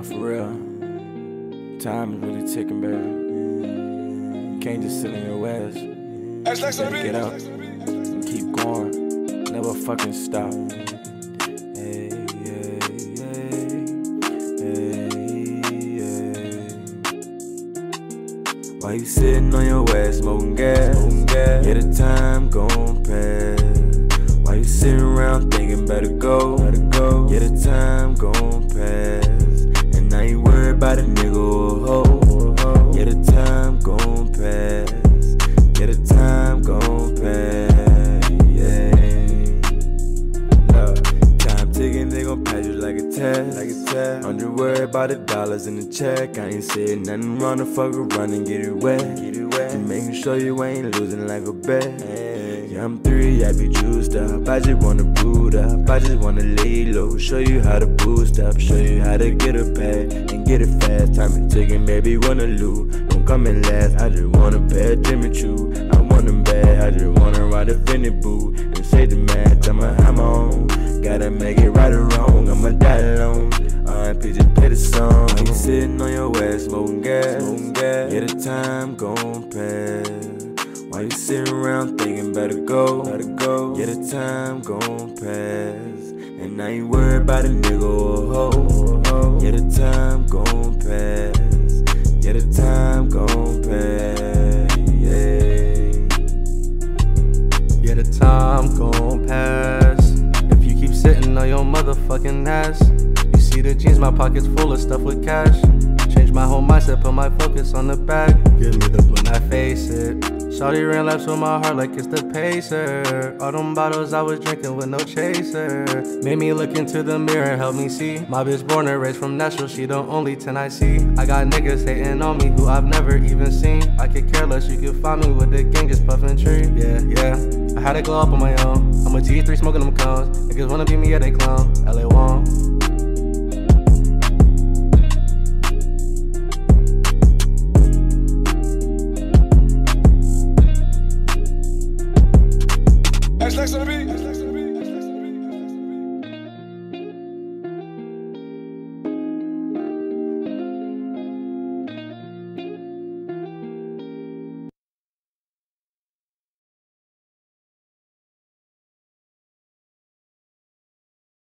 Nah, for real. Time is really ticking, baby. You can't just sit in your. You gotta get up and keep going. Never fucking stop. Hey, hey, hey, hey, hey. Why you sitting on your ass smoking gas? Yeah, the time gon' pass. Why you sitting around thinking better go? A test. Like a test. Under worried about the dollars in the check. I ain't said nothing wrong to fuck around and get it wet. Get it wet. And making sure you ain't losing like a bet. Yeah, I'm three, I be juiced up. I just wanna boot up. I just wanna lay low. Show you how to boost up. Show you how to get a pad and get it fast. Time and ticking, baby, wanna lose. Don't come in last. I just wanna pay a Jimmy Choo. I want them bad. I just wanna ride a Finny boo and say the math. I'm a hammer on. Gotta make it right or wrong. I'ma die alone. R.I.P. just play the song. You sitting on your ass, smoking gas. Yeah, the time gon' pass. Why you sitting around thinking better go? Better go. Yeah, the time gon' pass. And I ain't worried about a nigga or a hoe. Motherfucking ass, you see the jeans, my pockets full of stuff with cash. Change my whole mindset, put my focus on the bag. Give me the blunt, I face it. Shawty ran laps with my heart like it's the pacer. All them bottles I was drinking with no chaser. Made me look into the mirror, help me see. My bitch born and raised from Nashville, she the only 10 I see. I got niggas hating on me who I've never even seen. I could care less, you can find me with the gang just puffin' tree. Yeah, yeah. I had to glow up on my own. I'm a G3 smoking them cones. Niggas wanna be me, yeah, they clown. LA Juan. Next, next on the beat.